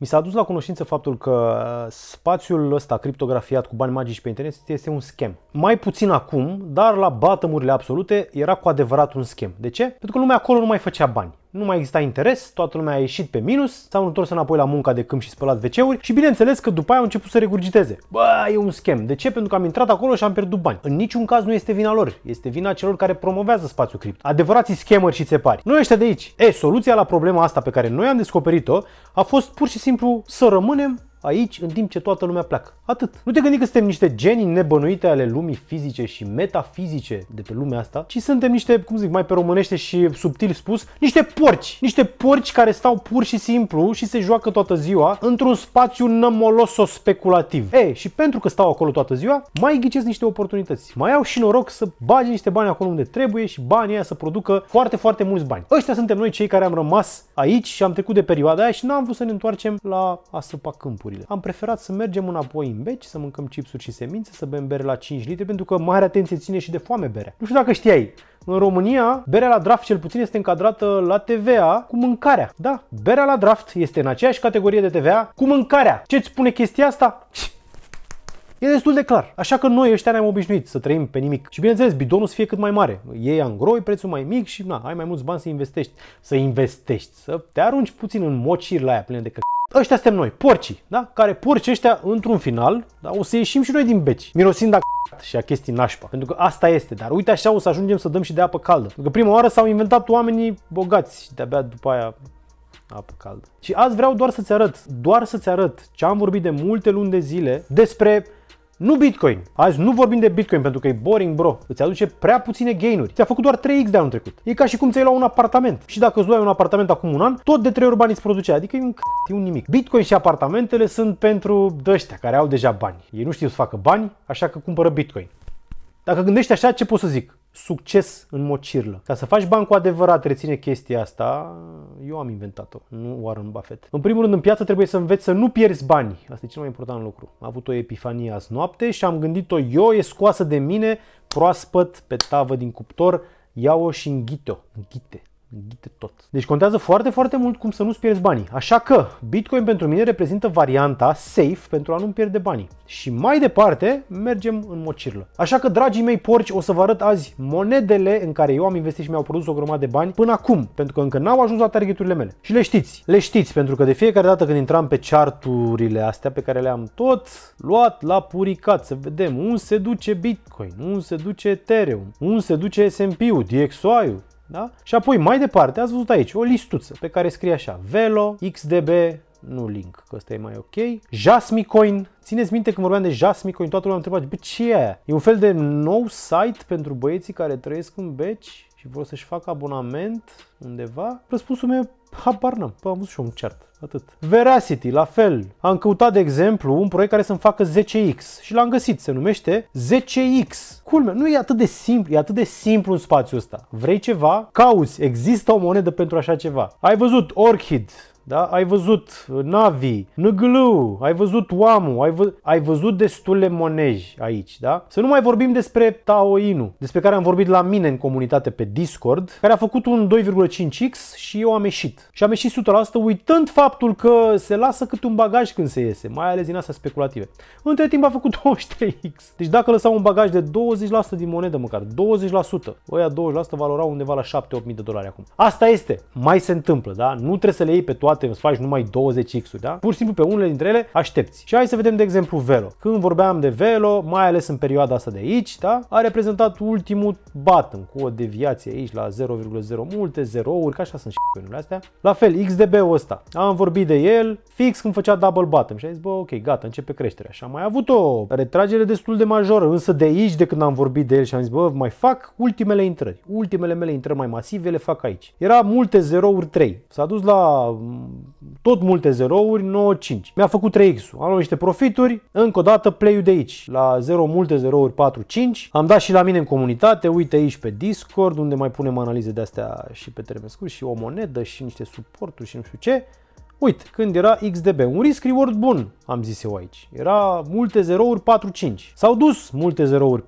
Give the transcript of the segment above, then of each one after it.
Mi s-a dus la cunoștință faptul că spațiul ăsta criptografiat cu bani magici pe internet este un scam. Mai puțin acum, dar la batămurile absolute era cu adevărat un scam. De ce? Pentru că lumea acolo nu mai făcea bani nu mai exista interes, toată lumea a ieșit pe minus, s-au întors înapoi la munca de câmp și spălat wc și bineînțeles că după aia au început să regurgiteze. Bă, e un schem. De ce? Pentru că am intrat acolo și am pierdut bani. În niciun caz nu este vina lor, este vina celor care promovează spațiul cripto. Adevărații scammer și țepari. Noi ăștia de aici. E, soluția la problema asta pe care noi am descoperit-o a fost pur și simplu să rămânem aici în timp ce toată lumea pleacă. Atât. Nu te gândi că suntem niște genii nebănuite ale lumii fizice și metafizice de pe lumea asta, ci suntem niște, cum zic, mai pe românește și subtil spus, niște porci. Niște porci care stau pur și simplu și se joacă toată ziua într-un spațiu nămoloso-speculativ. E, și pentru că stau acolo toată ziua, mai ghicesc niște oportunități. Mai au și noroc să bage niște bani acolo unde trebuie și banii aia să producă foarte, foarte mulți bani. Ăștia suntem noi cei care am rămas aici și am trecut de perioada aia și n-am vrut să ne întoarcem la a săpa câmpuri chipurile. Am preferat să mergem înapoi în beci, să mâncăm chipsuri și semințe, să bem bere la 5 litri, pentru că mare atenție ține și de foame berea. Nu știu dacă știai, în România, berea la draft cel puțin este încadrată la TVA cu mâncarea. Da, berea la draft este în aceeași categorie de TVA cu mâncarea. Ce-ți spune chestia asta? E destul de clar. Așa că noi ăștia ne-am obișnuit să trăim pe nimic. Și bineînțeles, bidonul să fie cât mai mare. Iei angroi, prețul mai mic și na, ai mai mulți bani să investești. Să investești, să te arunci puțin în mociri la aia pline de căc Ăștia suntem noi, porcii, da? Care porci ăștia, într-un final, da? o să ieșim și noi din beci, mirosind a și a chestii nașpa. Pentru că asta este. Dar uite așa o să ajungem să dăm și de apă caldă. Pentru că prima oară s-au inventat oamenii bogați și de-abia după aia apă caldă. Și azi vreau doar să-ți arăt, doar să-ți arăt ce am vorbit de multe luni de zile despre nu Bitcoin. Azi nu vorbim de Bitcoin pentru că e boring, bro. Îți aduce prea puține gainuri. Ți-a făcut doar 3x de anul trecut. E ca și cum ți-ai luat un apartament. Și dacă îți luai un apartament acum un an, tot de 3 ori bani îți produce. Adică e un, c- e un nimic. Bitcoin și apartamentele sunt pentru dăștia care au deja bani. Ei nu știu să facă bani, așa că cumpără Bitcoin. Dacă gândești așa, ce pot să zic? Succes în mocirlă. Ca să faci bani cu adevărat, reține chestia asta, eu am inventat-o, nu Warren Buffett. În primul rând, în piață trebuie să înveți să nu pierzi bani. Asta e cel mai important lucru. Am avut o epifanie azi noapte și am gândit-o eu, e scoasă de mine, proaspăt, pe tavă din cuptor, iau-o și înghite-o. Înghite înghite tot. Deci contează foarte, foarte mult cum să nu-ți pierzi banii. Așa că Bitcoin pentru mine reprezintă varianta safe pentru a nu pierde banii. Și mai departe mergem în mocirlă. Așa că, dragii mei porci, o să vă arăt azi monedele în care eu am investit și mi-au produs o grămadă de bani până acum, pentru că încă n-au ajuns la targeturile mele. Și le știți, le știți, pentru că de fiecare dată când intram pe charturile astea pe care le-am tot luat la puricat, să vedem unde se duce Bitcoin, unde se duce Ethereum, unde se duce S&P-ul, DXY-ul, da? Și apoi mai departe ați văzut aici o listuță pe care scrie așa Velo, XDB, nu link, că ăsta e mai ok. Jasmicoin, țineți minte când vorbeam de Jasmicoin, toată lumea a întrebat, bă, ce e aia? E un fel de nou site pentru băieții care trăiesc în beci și vor să-și facă abonament undeva? Răspunsul meu, habar n-am, am văzut și un chart. Atât. Veracity, la fel. Am căutat, de exemplu, un proiect care să-mi facă 10x și l-am găsit. Se numește 10x. Culmea, nu e atât de simplu, e atât de simplu în spațiul ăsta. Vrei ceva? Cauți. Există o monedă pentru așa ceva. Ai văzut Orchid, da? Ai văzut Navi, Năglu, ai văzut Wamu, ai, vă... ai văzut destule moneji aici, da? Să nu mai vorbim despre Taoinu, despre care am vorbit la mine în comunitate pe Discord, care a făcut un 2,5x și eu am ieșit. Și am ieșit 100% uitând faptul că se lasă câte un bagaj când se iese, mai ales din astea speculative. Între timp a făcut 23x. Deci dacă lăsau un bagaj de 20% din monedă măcar, 20%, ăia 20% valorau undeva la 7-8 mii de dolari acum. Asta este, mai se întâmplă, da? Nu trebuie să le iei pe toate toate, îți faci numai 20 X-uri, da? Pur și simplu pe unele dintre ele aștepți. Și hai să vedem de exemplu Velo. Când vorbeam de Velo, mai ales în perioada asta de aici, da? A reprezentat ultimul button cu o deviație aici la 0,0 multe zerouri, ca așa sunt și coinurile astea. La fel, XDB-ul ăsta. Am vorbit de el fix când făcea double bottom și ai zis, bă, ok, gata, începe creșterea. Și am mai avut o retragere destul de majoră, însă de aici, de când am vorbit de el și am zis, bă, mai fac ultimele intrări. Ultimele mele intrări mai masive le fac aici. Era multe zerouri 3. S-a dus la tot multe zerouri, 9-5. Mi-a făcut 3x-ul. Am luat niște profituri, încă o dată play-ul de aici. La 0 multe zerouri, 4-5. Am dat și la mine în comunitate, uite aici pe Discord, unde mai punem analize de astea și pe termen scurt și o monedă și niște suporturi și nu știu ce. Uite, când era XDB, un risk reward bun, am zis eu aici. Era multe zerouri 4-5. S-au dus multe zerouri 4-5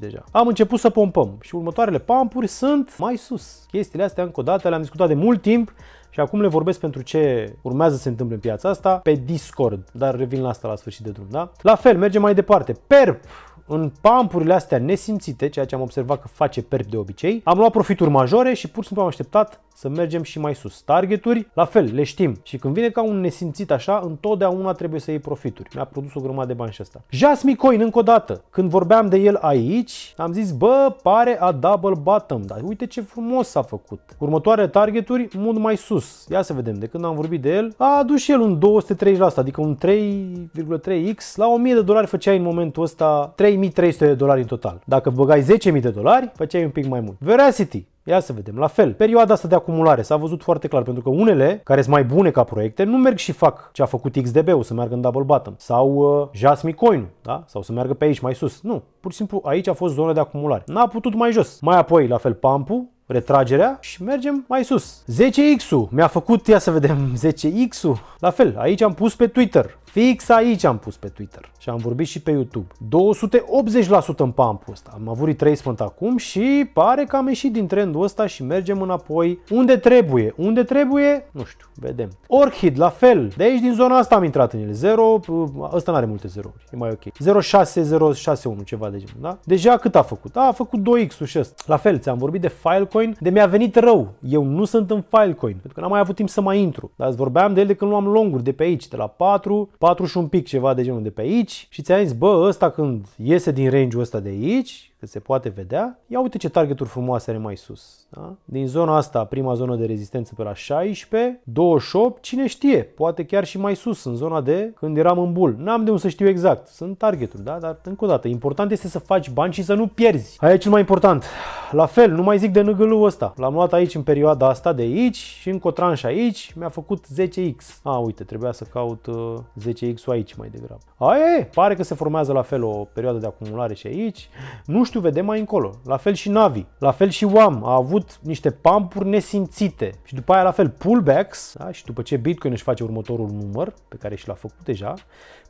deja. Am început să pompăm și următoarele pampuri sunt mai sus. Chestiile astea încă o dată le-am discutat de mult timp și acum le vorbesc pentru ce urmează să se întâmple în piața asta pe Discord, dar revin la asta la sfârșit de drum, da? La fel, mergem mai departe. Perp în pampurile astea nesimțite, ceea ce am observat că face perp de obicei, am luat profituri majore și pur și simplu am așteptat să mergem și mai sus. Targeturi, la fel, le știm. Și când vine ca un nesimțit așa, întotdeauna trebuie să iei profituri. Mi-a produs o grămadă de bani și asta. Jasmine Coin, încă o dată. Când vorbeam de el aici, am zis, bă, pare a double bottom, dar uite ce frumos s-a făcut. Următoarele targeturi, mult mai sus. Ia să vedem, de când am vorbit de el, a adus și el un 230%, adică un 3,3x. La 1000 de dolari făceai în momentul ăsta 3300 de dolari în total. Dacă băgai 10.000 de dolari, făceai un pic mai mult. Veracity, Ia să vedem. La fel, perioada asta de acumulare s-a văzut foarte clar, pentru că unele care sunt mai bune ca proiecte nu merg și fac ce a făcut XDB-ul, să meargă în double bottom, sau uh, Jasmine Coin, da? sau să meargă pe aici mai sus. Nu, pur și simplu aici a fost zona de acumulare. N-a putut mai jos. Mai apoi, la fel, Pampu, retragerea și mergem mai sus. 10X-ul mi-a făcut, ia să vedem, 10X-ul. La fel, aici am pus pe Twitter. Fix aici am pus pe Twitter și am vorbit și pe YouTube. 280% în pampul ăsta. Am avut retracement acum și pare că am ieșit din trendul ăsta și mergem înapoi unde trebuie. Unde trebuie? Nu știu, vedem. Orchid, la fel. De aici din zona asta am intrat în el. 0, ăsta nu are multe zerouri, e mai ok. 06061, ceva de genul, da? Deja cât a făcut? A, a făcut 2x-ul și ăsta. La fel, ți-am vorbit de Filecoin, de mi-a venit rău. Eu nu sunt în Filecoin, pentru că n-am mai avut timp să mai intru. Dar îți vorbeam de el de când luam longuri de pe aici, de la 4, 4 și un pic ceva de genul de pe aici și ți-am zis, bă, ăsta când iese din range-ul ăsta de aici, că se poate vedea, ia uite ce targeturi frumoase are mai sus. Da? Din zona asta, prima zonă de rezistență pe la 16, 28, cine știe, poate chiar și mai sus, în zona de când eram în bull. N-am de unde să știu exact, sunt targeturi, da? dar încă o dată, important este să faci bani și să nu pierzi. Aia e cel mai important. La fel, nu mai zic de năgălul ăsta. L-am luat aici în perioada asta de aici și încă o tranșă aici, mi-a făcut 10x. A, uite, trebuia să caut uh, 10x-ul aici mai degrabă. Aia e, pare că se formează la fel o perioadă de acumulare și aici. Nu știu, vedem mai încolo. La fel și Navi, la fel și WAM a avut niște pampuri nesimțite și după aia la fel pullbacks da? și după ce Bitcoin își face următorul număr pe care și l-a făcut deja,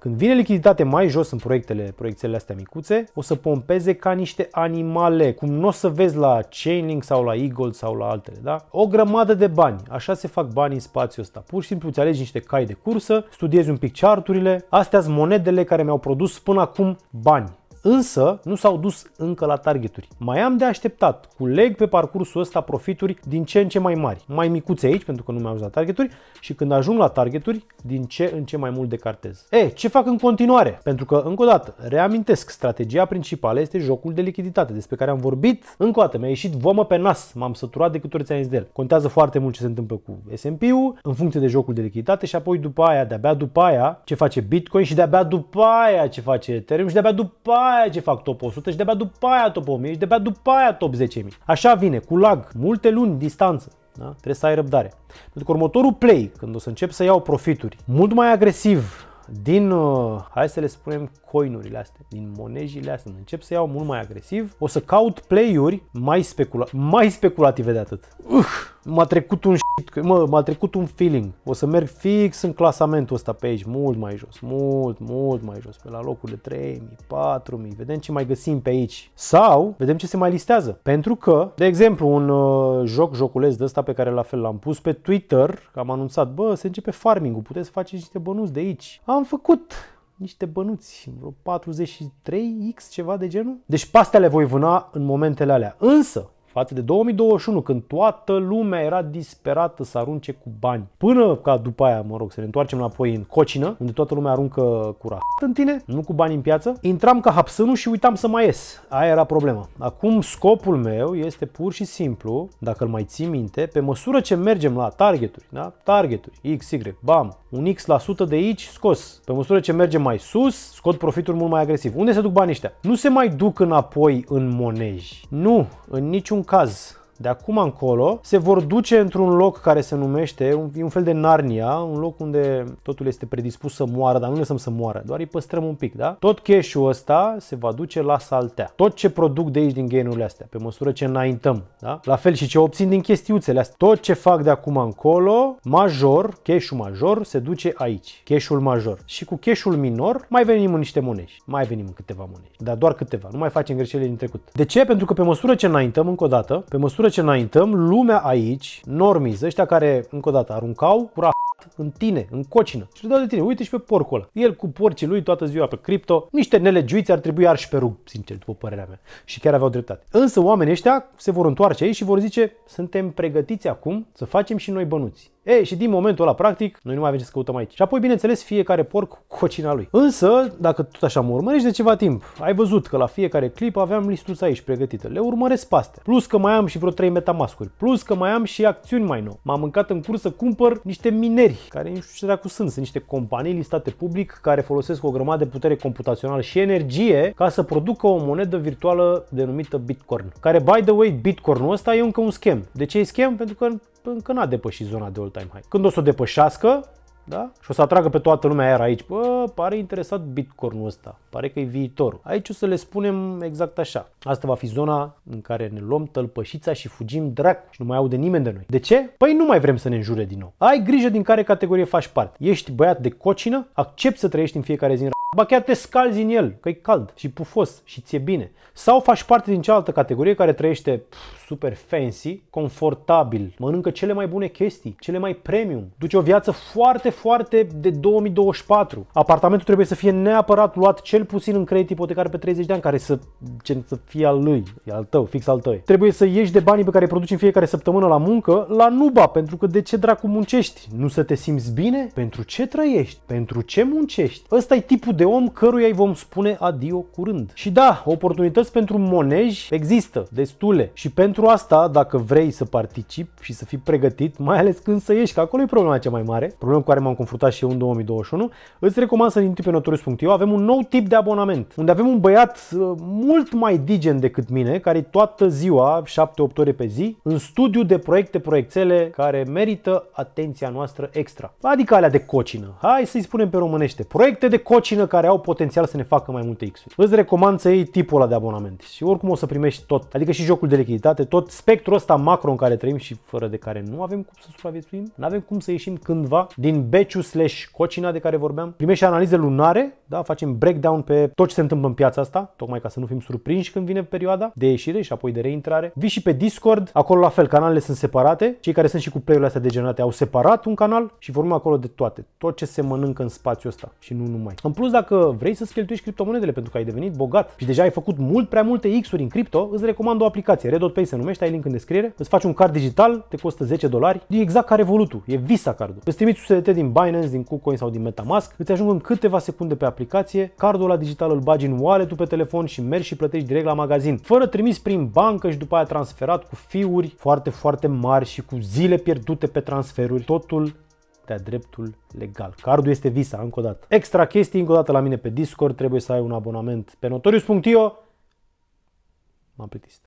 când vine lichiditate mai jos în proiectele, proiectele astea micuțe, o să pompeze ca niște animale, cum nu o să vezi la Chainlink sau la Eagle sau la altele, da? O grămadă de bani. Așa se fac bani în spațiul ăsta. Pur și simplu îți alegi niște cai de cursă, studiezi un pic charturile. Astea sunt monedele care mi-au produs până acum bani însă nu s-au dus încă la targeturi. Mai am de așteptat, culeg pe parcursul ăsta profituri din ce în ce mai mari, mai micuțe aici pentru că nu mi-au ajuns la targeturi și când ajung la targeturi, din ce în ce mai mult decartez. E, ce fac în continuare? Pentru că, încă o dată, reamintesc, strategia principală este jocul de lichiditate despre care am vorbit. Încă o dată, mi-a ieșit vomă pe nas, m-am săturat de câte ori ți-am zis de el. Contează foarte mult ce se întâmplă cu S&P-ul în funcție de jocul de lichiditate și apoi după aia, de-abia după aia, ce face Bitcoin și de-abia după aia ce face Ethereum și de-abia după aia ce fac top 100 și de-abia după aia top 1000 și de-abia după aia top 10.000. Așa vine, cu lag, multe luni distanță. Da? Trebuie să ai răbdare. Pentru că următorul play, când o să încep să iau profituri mult mai agresiv din, uh, hai să le spunem, coinurile astea, din monejile astea, când încep să iau mult mai agresiv, o să caut play-uri mai, specula- mai speculative de atât. Uh, m-a trecut un shit, mă, m-a trecut un feeling. O să merg fix în clasamentul ăsta pe aici, mult mai jos, mult, mult mai jos, pe la locurile 3000, 4000, vedem ce mai găsim pe aici. Sau, vedem ce se mai listează. Pentru că, de exemplu, un uh, joc, joculeț de ăsta pe care la fel l-am pus pe Twitter, că am anunțat, bă, se începe farming-ul, puteți face niște bănuți de aici. Am făcut niște bănuți, vreo 43x, ceva de genul. Deci pastea le voi vâna în momentele alea. Însă, față de 2021, când toată lumea era disperată să arunce cu bani. Până ca după aia, mă rog, să ne întoarcem înapoi în cocină, unde toată lumea aruncă cu rahat în tine, nu cu bani în piață, intram ca hapsânul și uitam să mai ies. Aia era problema. Acum scopul meu este pur și simplu, dacă îl mai ții minte, pe măsură ce mergem la targeturi, da? targeturi, X, Y, bam, un X la sută de aici scos. Pe măsură ce mergem mai sus, scot profituri mult mai agresiv. Unde se duc banii ăștia? Nu se mai duc înapoi în moneji. Nu, în niciun caz de acum încolo, se vor duce într-un loc care se numește, un, un fel de Narnia, un loc unde totul este predispus să moară, dar nu lăsăm să moară, doar îi păstrăm un pic, da? Tot cash-ul ăsta se va duce la saltea. Tot ce produc de aici din gain astea, pe măsură ce înaintăm, da? La fel și ce obțin din chestiuțele astea. Tot ce fac de acum încolo, major, cash-ul major, se duce aici. Cash-ul major. Și cu cash-ul minor mai venim în niște monezi. Mai venim în câteva monezi. Dar doar câteva. Nu mai facem greșelile din trecut. De ce? Pentru că pe măsură ce înaintăm, încă o dată, pe măsură ce înaintăm, lumea aici, normis, ăștia care, încă o dată, aruncau cura în tine, în cocină. Și le dau de tine, uite și pe porcul ăla. El cu porcii lui toată ziua pe cripto, niște nelegiuiți ar trebui arși pe rug, sincer, după părerea mea. Și chiar aveau dreptate. Însă oamenii ăștia se vor întoarce aici și vor zice, suntem pregătiți acum să facem și noi bănuți. E, și din momentul ăla, practic, noi nu mai avem ce să căutăm aici. Și apoi, bineînțeles, fiecare porc cu cocina lui. Însă, dacă tot așa mă urmărești de ceva timp, ai văzut că la fiecare clip aveam listuța aici pregătită. Le urmăresc pe astea. Plus că mai am și vreo 3 metamascuri. Plus că mai am și acțiuni mai nou. M-am mâncat în curs să cumpăr niște mineri, care nu știu ce dracu sunt. Sunt niște companii listate public care folosesc o grămadă de putere computațională și energie ca să producă o monedă virtuală denumită Bitcoin. Care, by the way, Bitcoin-ul ăsta e încă un schem. De ce e schem? Pentru că încă n-a depășit zona de all-time high. Când o să o depășească, da? Și o să atragă pe toată lumea aia aici. Bă, pare interesat Bitcoin-ul ăsta. Pare că e viitorul. Aici o să le spunem exact așa. Asta va fi zona în care ne luăm tălpășița și fugim dracu și nu mai aude nimeni de noi. De ce? Păi nu mai vrem să ne înjure din nou. Ai grijă din care categorie faci parte. Ești băiat de cocină, accept să trăiești în fiecare zi în Ba chiar te scalzi în el, că e cald și pufos și ți-e bine. Sau faci parte din cealaltă categorie care trăiește pf, super fancy, confortabil, mănâncă cele mai bune chestii, cele mai premium, duce o viață foarte, foarte de 2024. Apartamentul trebuie să fie neapărat luat cel puțin în credit ipotecar pe 30 de ani, care să, ce, să fie al lui, e al tău, fix al tău. Trebuie să ieși de banii pe care îi produci în fiecare săptămână la muncă la nuba, pentru că de ce dracu muncești? Nu să te simți bine? Pentru ce trăiești? Pentru ce muncești? Ăsta e tipul de de om căruia îi vom spune adio curând. Și da, oportunități pentru moneji există, destule. Și pentru asta, dacă vrei să participi și să fii pregătit, mai ales când să ieși, că acolo e problema cea mai mare, problema cu care m-am confruntat și eu în 2021, îți recomand să intri pe notorious.io. Avem un nou tip de abonament, unde avem un băiat uh, mult mai digen decât mine, care e toată ziua, 7-8 ore pe zi, în studiu de proiecte, proiectele care merită atenția noastră extra. Adică alea de cocină. Hai să-i spunem pe românește. Proiecte de cocină care au potențial să ne facă mai multe X-uri. Îți recomand să iei tipul ăla de abonament și oricum o să primești tot, adică și jocul de lichiditate, tot spectrul ăsta macro în care trăim și fără de care nu avem cum să supraviețuim, nu avem cum să ieșim cândva din beciu slash cocina de care vorbeam. Primești și analize lunare, da, facem breakdown pe tot ce se întâmplă în piața asta, tocmai ca să nu fim surprinși când vine perioada de ieșire și apoi de reintrare. Vii și pe Discord, acolo la fel, canalele sunt separate, cei care sunt și cu play-urile astea degenerate au separat un canal și vorbim acolo de toate, tot ce se mănâncă în spațiul ăsta și nu numai. În plus, dacă vrei să-ți cheltuiești criptomonedele pentru că ai devenit bogat și deja ai făcut mult prea multe X-uri în cripto, îți recomand o aplicație. Redot se numește, ai link în descriere. Îți faci un card digital, te costă 10 dolari. E exact ca Revolutul, e Visa cardul. Îți trimiți USDT din Binance, din KuCoin sau din MetaMask, îți ajung în câteva secunde pe aplicație, cardul ăla digital îl bagi în wallet pe telefon și mergi și plătești direct la magazin, fără trimis prin bancă și după aia transferat cu fiuri foarte, foarte mari și cu zile pierdute pe transferuri. Totul de-a dreptul legal. Cardul este Visa, încă o dată. Extra chestii, încă o dată la mine pe Discord, trebuie să ai un abonament pe notorious.io. M-am plictisit.